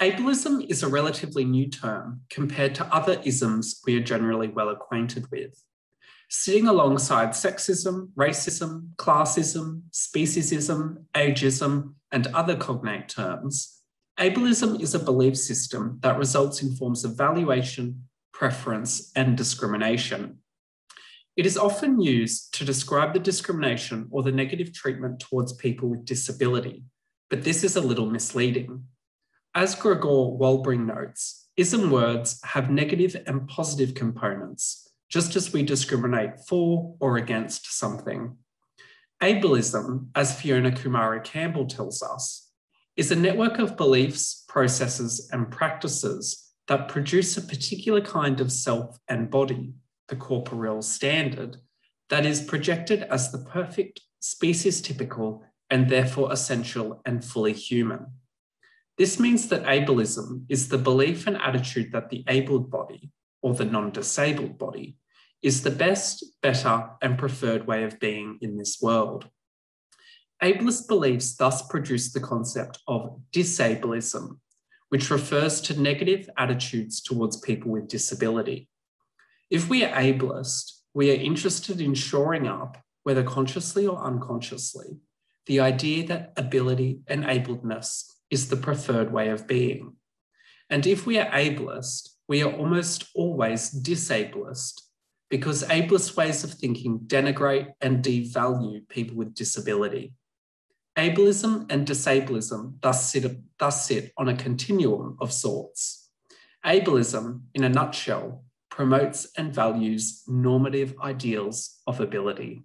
Ableism is a relatively new term compared to other isms we are generally well acquainted with. Sitting alongside sexism, racism, classism, speciesism, ageism, and other cognate terms, ableism is a belief system that results in forms of valuation, preference, and discrimination. It is often used to describe the discrimination or the negative treatment towards people with disability, but this is a little misleading. As Gregor Wolbring notes, ism words have negative and positive components, just as we discriminate for or against something. Ableism, as Fiona Kumari Campbell tells us, is a network of beliefs, processes, and practices that produce a particular kind of self and body the corporeal standard, that is projected as the perfect, species typical, and therefore essential and fully human. This means that ableism is the belief and attitude that the abled body, or the non disabled body, is the best, better, and preferred way of being in this world. Ableist beliefs thus produce the concept of disableism, which refers to negative attitudes towards people with disability. If we are ableist, we are interested in shoring up, whether consciously or unconsciously, the idea that ability and abledness is the preferred way of being. And if we are ableist, we are almost always disableist because ableist ways of thinking denigrate and devalue people with disability. Ableism and disableism thus sit, thus sit on a continuum of sorts. Ableism, in a nutshell, promotes and values normative ideals of ability.